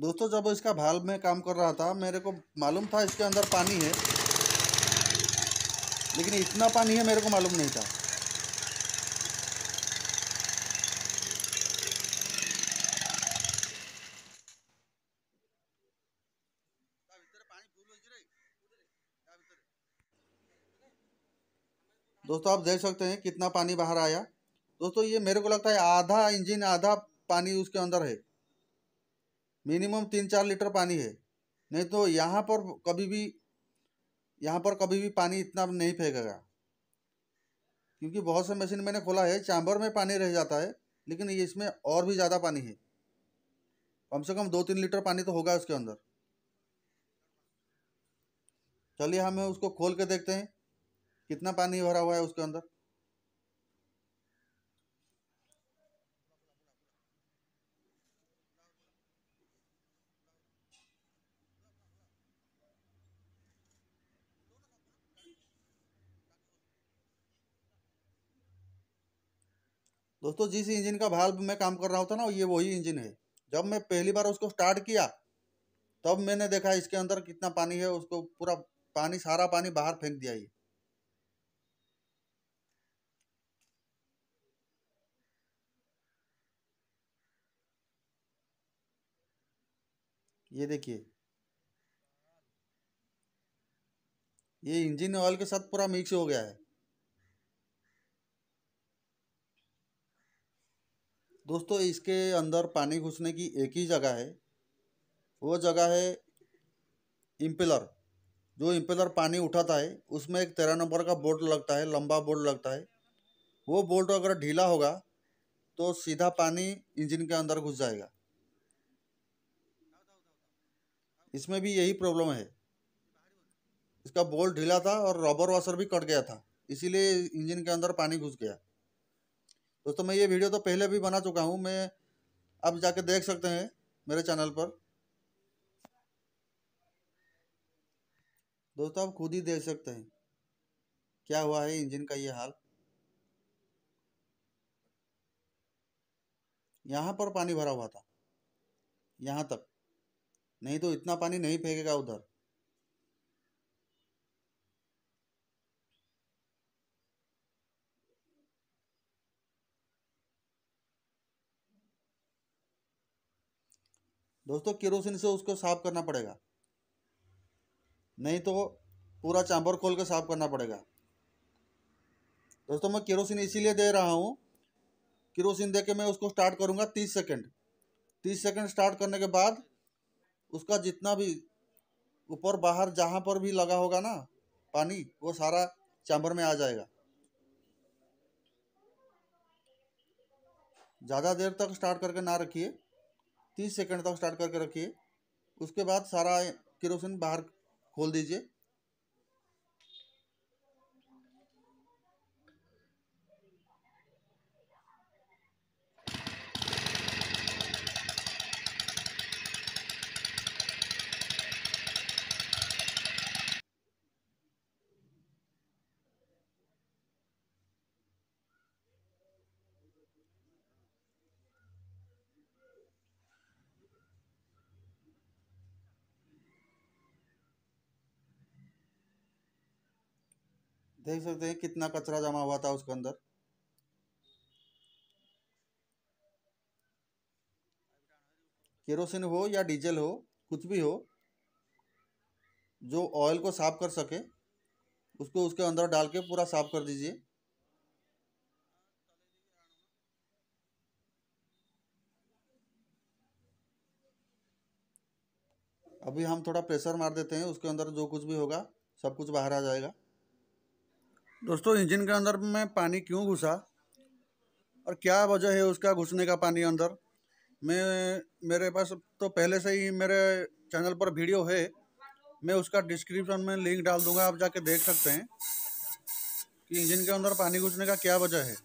दोस्तों, जब इसका भाल में काम कर रहा था, मेरे को मालूम था इसके अंदर पानी है। लेकिन इतना पानी है, मेरे को मालूम नहीं था। दोस्तों, आप देख सकते हैं कितना पानी बाहर आया। दोस्तों, ये मेरे को लगता है आधा इंजन, आधा पानी उसके अंदर है। मिनिमम तीन चार लीटर पानी है। नहीं तो यहाँ पर कभी भी, यहाँ पर कभी भी पानी इतना नहीं फेंकेगा। क्योंकि बहुत से मशीन मैंने खोला है चैम्बर में पानी रह जाता है, लेकिन ये इसमें और भी ज़्यादा पानी है। कम से कम दो तीन लीटर पानी तो होगा उसके अंदर। चलिए हम उसको खोल के देखते हैं, कितना पानी भरा हुआ है उसके अंदर। दोस्तों, जिस इंजन का भाल्व में काम कर रहा होता ना, ये वही इंजन है। जब मैं पहली बार उसको स्टार्ट किया, तब मैंने देखा इसके अंदर कितना पानी है, उसको पूरा पानी, सारा पानी बाहर फेंक दिया ये। ये देखिए। ये इंजन ऑयल के साथ पूरा मिक्स हो गया है। दोस्तों, इसके अंदर पानी घुसने की एक ही जगह है। वो जगह है इम्पेलर। जो इम्पेलर पानी उठाता है, उसमें एक तेरह नंबर का बोल्ट लगता है, लंबा बोल्ट लगता है। वो बोल्ट अगर ढीला होगा तो सीधा पानी इंजन के अंदर घुस जाएगा। इसमें भी यही प्रॉब्लम है। इसका बोल्ट ढीला था और रबर वाशर भी कट गया था। इसीलिए इंजन के अंदर पानी घुस गया। दोस्तों, मैं ये वीडियो तो पहले भी बना चुका हूँ। मैं अब जाके देख सकते हैं मेरे चैनल पर। दोस्तों, आप खुद ही देख सकते हैं क्या हुआ है इंजन का ये हाल। यहाँ पर पानी भरा हुआ था। यहाँ तक। नहीं तो इतना पानी नहीं फेंकेगा उधर। दोस्तों, केरोसिन से उसको साफ़ करना पड़ेगा। नहीं तो पूरा चांबर खोल कर साफ़ करना पड़ेगा। दोस्तों, मैं केरोसिन इसीलिए दे रहा हूँ, केरोसिन दे के मैं उसको स्टार्ट करूँगा तीस सेकेंड तीस सेकेंड स्टार्ट करने के बाद उसका जितना भी ऊपर बाहर जहाँ पर भी लगा होगा ना, पानी, वो सारा चैम्बर में आ जाएगा। ज़्यादा देर तक स्टार्ट करके ना रखिए। तीस सेकंड तक स्टार्ट करके रखिए। उसके बाद सारा केरोसिन बाहर खोल दीजिए। देख सकते हैं कितना कचरा जमा हुआ था उसके अंदर। केरोसिन हो या डीजल हो, कुछ भी हो, जो ऑयल को साफ़ कर सके, उसको उसके अंदर डाल के पूरा साफ़ कर दीजिए। अभी हम थोड़ा प्रेशर मार देते हैं, उसके अंदर जो कुछ भी होगा, सब कुछ बाहर आ जाएगा। दोस्तों, इंजन के अंदर में पानी क्यों घुसा? और क्या वजह है उसका घुसने का पानी अंदर? मैं, मेरे पास तो पहले से ही मेरे चैनल पर वीडियो है। मैं उसका डिस्क्रिप्शन में लिंक डाल दूँगा, आप जाके देख सकते हैं कि इंजन के अंदर पानी घुसने का क्या वजह है।